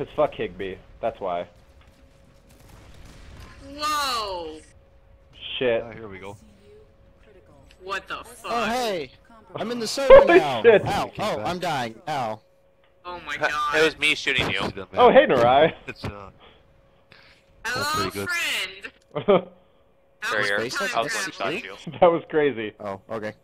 Cause fuck Higby. That's why. Whoa! Shit. Ah, here we go. What the oh, fuck? Oh hey, I'm in the server Holy now. shit. Ow! Oh. I'm dying. Ow! Oh my god! it was me shooting you. Oh, hey, Narai. It's uh, Hello, pretty good. friend. that was you was crazy. Oh, okay.